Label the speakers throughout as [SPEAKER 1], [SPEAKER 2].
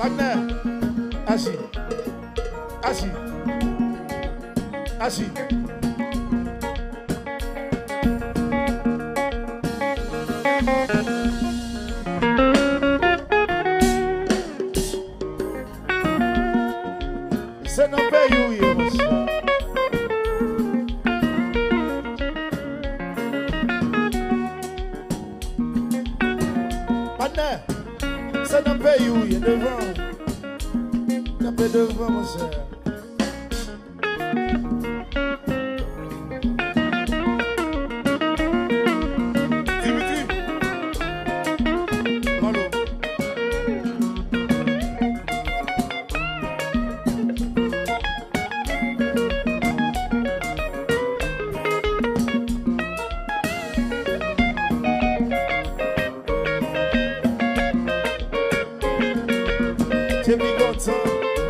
[SPEAKER 1] Wagner, assis. Assis. Assis. C'est non pays où mon cher. Wagner, c'est non devant mon cher. Dimitri. Malo.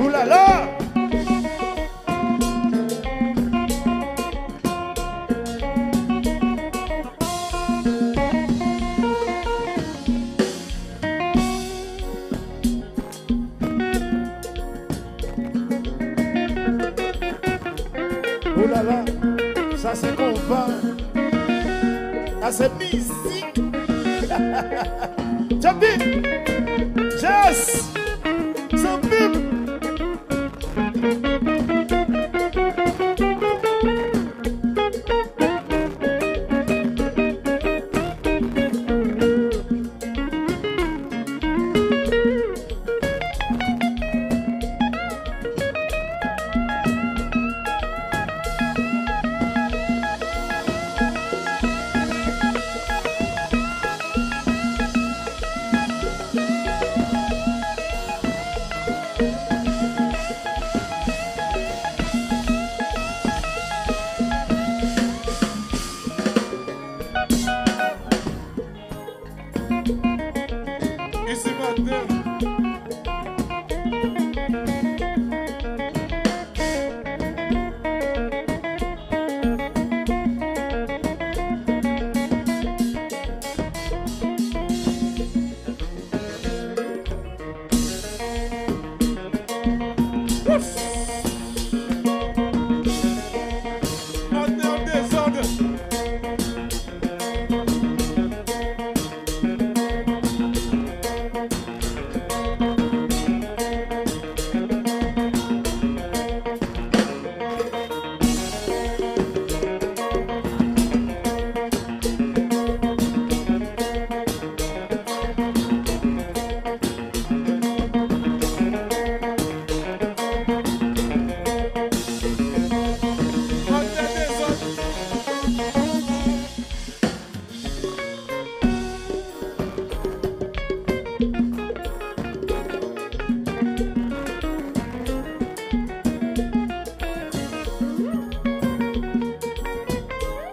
[SPEAKER 1] Ouh là là! Là ça c'est combat. Ça c'est musique. Jambi, Jess,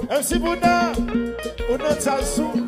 [SPEAKER 1] MC Bouna, Bouna Tsassou.